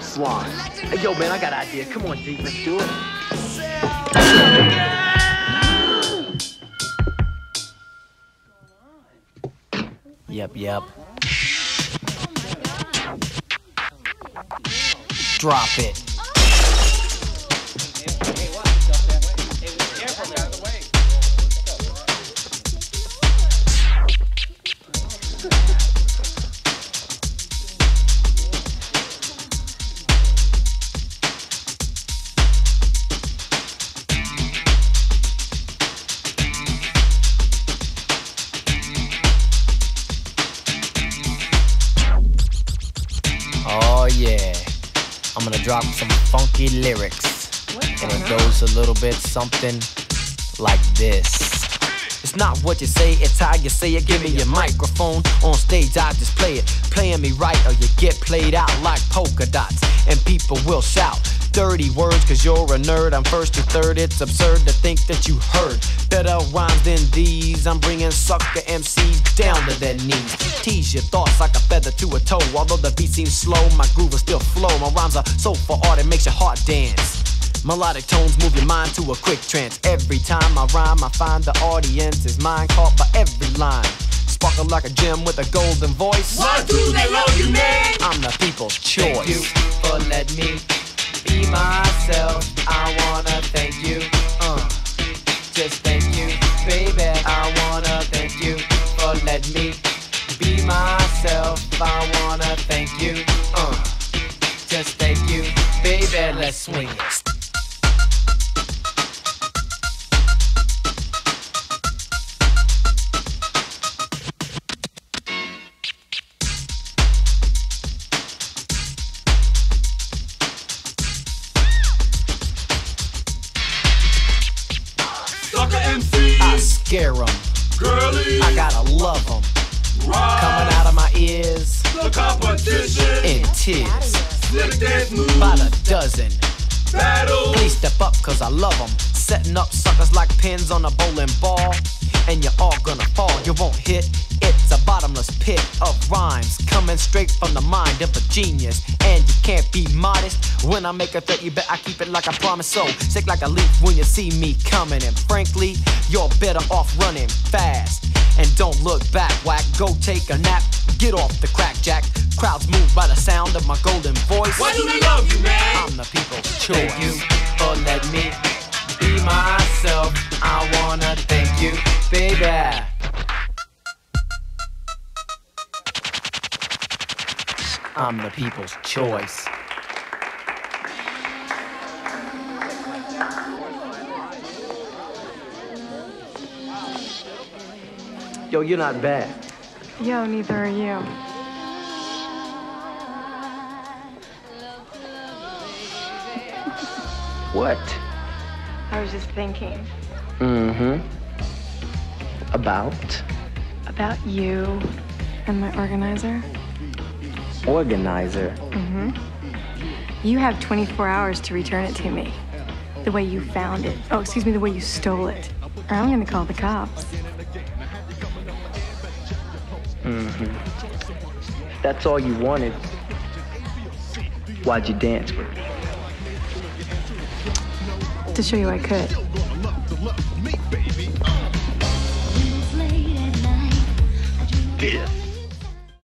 Swan. Hey, yo, man, I got an idea. Come on, D, let's do it. Yep, yep. Drop it. Yeah. I'm gonna drop some funky lyrics. And it goes a little bit something like this. It's not what you say, it's how you say it. Give me your microphone. On stage, I just play it. Playing me right, or you get played out like polka dots. And people will shout dirty words, cause you're a nerd. I'm first to third, it's absurd to think that you heard better rhymes than these. I'm bringing sucker MCs down to their knees. Tease your thoughts like a feather to a toe. Although the beat seems slow, my groove will still flow. My rhymes are so for art, it makes your heart dance. Melodic tones move your mind to a quick trance. Every time I rhyme, I find the audience is mind caught by every line. Sparkle like a gem with a golden voice. Why do they love you, man? I'm the people's choice. Thank you for letting me be myself. I wanna thank you. Uh, just thank you, baby. I wanna thank you for letting me be myself. I wanna thank you. Uh, just thank you, baby. Let's swing it. Scare 'em. girly, I gotta love 'em. ride, Coming out of my ears the competition, in tears. slip dance moves, By the dozen. battle, Please step up, cause I love them. Setting up suckers like pins on a bowling ball. And you're all gonna fall, you won't hit. It's a bottomless pit of rhymes coming straight from the mind of a genius. And you can't be modest. When I make a threat, you bet I keep it like I promise. So, sick like a leaf when you see me coming. And frankly, you're better off running fast. And don't look back, whack. Go take a nap. Get off the crack, Jack. Crowds move by the sound of my golden voice. why do they love you, man? I'm the people's choice. Thank you for letting me be myself. I wanna thank you, baby. I'm the people's choice. Yo, you're not bad. Yo, neither are you. What? I was just thinking Mm-hmm. About about you and my organizer. Organizer. Mm-hmm. You have 24 hours to return it to me. The way you found it. Oh, excuse me, the way you stole it. Or I'm gonna call the cops. Mm-hmm. That's all you wanted. Why'd you dance with me? To show you I could. This